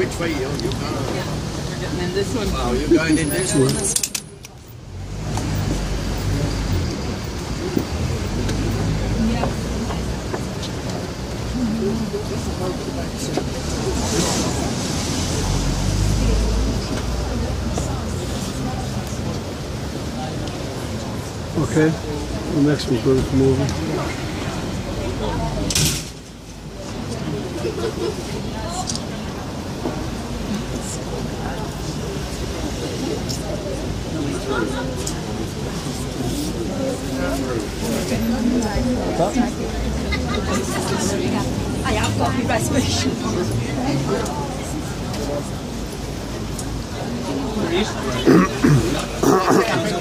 which way you? You can't. We're getting in this one. Oh, you're going in this one. Okay, the next one's going to come over. I have reservation.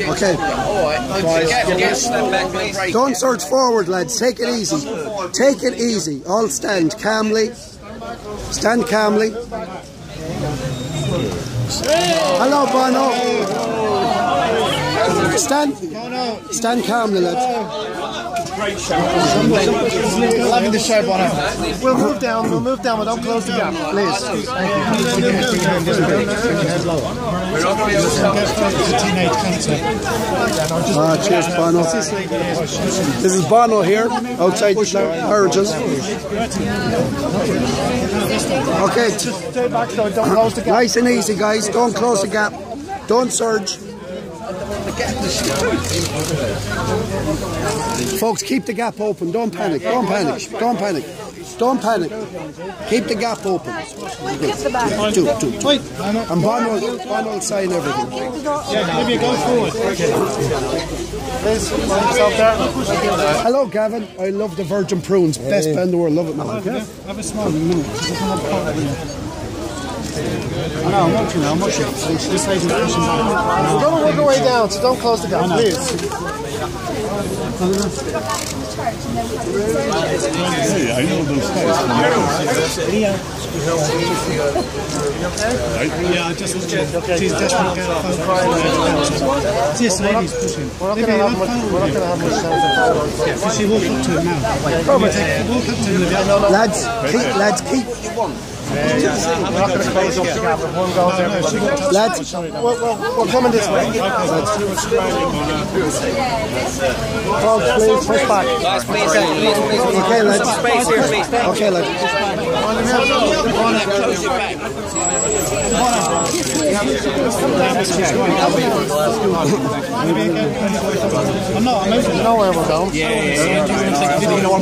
Okay, don't search forward, lads. Take it easy. Take it easy. All stand calmly. Stand calmly. Hello, Bono. Stand. Stand calmly, lads. Loving the show, Bono. We'll move down, we'll move down, but don't close the gap, please. Teenage cancer. Ah, cheers, Bono. This is Bono here, outside Harrods. Okay, Stay back though, don't close the gap. nice and easy, guys. Don't close the gap. Don't surge. Folks, keep the gap open. Don't panic. Don't panic. Don't panic. Don't panic. Keep the gap open. Two, two, two. And Bono, Bono will sign everything. Yeah, maybe go forward. Please, find yourself there. Hello, Gavin. I love the virgin prunes. Best band in the world. Love it, man. Have a smile. I know, I'm watching now, I'm watching. This lady's pushing back. We're going to work our way down, so don't close the gap, please. Yeah, I just she's desperate to get a phone. This lady's pushing. We're not going to have much. We're not going to have much time to. Yeah, to him now. Walk up to him. Lads, keep, lads, keep. We're not going Lads, we're, coming this way. Folks, please push back. okay, lads. Okay, lads. I'm not, I'm moving. You know where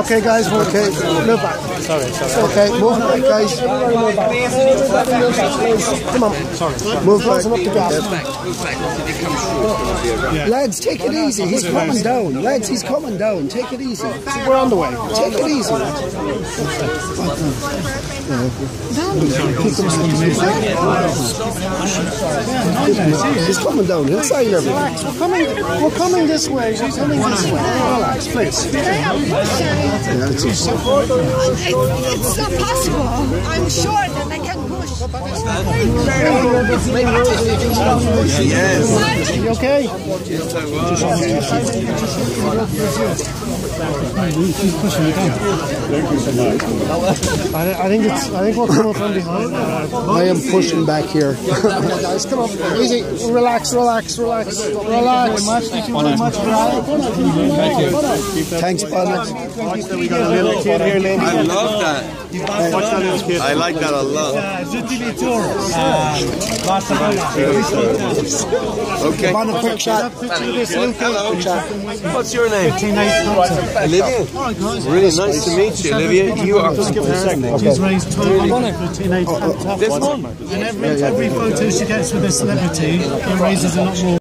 okay, guys. we're Okay, move back. Sorry, sorry. Okay, move back, guys. Come on. Sorry. Move back. Lads, take it easy. He's coming down. Lads, he's coming down. Take it easy. We're on the way. Take it easy. He's coming down. He'll sign everything. We're coming. We're coming this way. We're coming this way. Relax, please. It's not possible. I'm sure that I can push. You okay? I, I think it's. I think we're coming from behind. I am pushing back here. Guys, come on. Easy. Relax. Relax. Relax. Relax. Thank you very much. Thanks, Bono. We got a little kid here, lady. I love that. Watch that little kid. I like that a lot. Ah, okay. Bono, quick shot. Hello. What's your name? Olivia. Really nice to meet you, Olivia. You are Just give it a second. She's raised 12 for teenage this one. And every, every photo she gets with a celebrity, it raises a lot more.